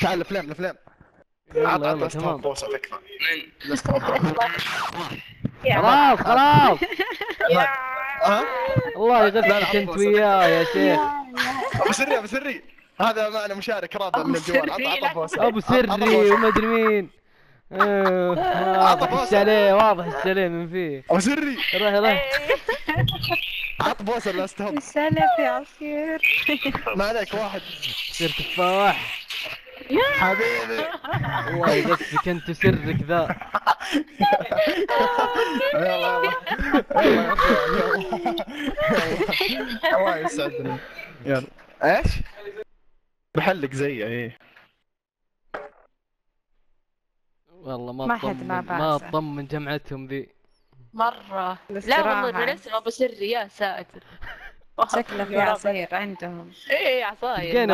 تعال الفليم يلا عط عط تمام. ستوب خلاص خلاص. الله يغثك انت وياه يا شيخ. أبو سري أبو سري. هذا معنا مشارك رابع من الجوال عط عط بوسه أبو سري. وما أدري مين. واضح عليه واضح إيش عليه من فيه. أبو سري. روح روح. عط بوسه لا ستوب سلف يا عصير. ما عليك واحد. سر تفاح حبيبي الله يغثك انت وسرك ذا. الله يسعدنا يلا إيش؟ بحلق زيه إيه والله ما ما حد تطمن ما ما. تطمن جمعتهم ذي مرة لا. والله الرسم ابو سري يا ساتر شكله في عصير عندهم إيه عصاير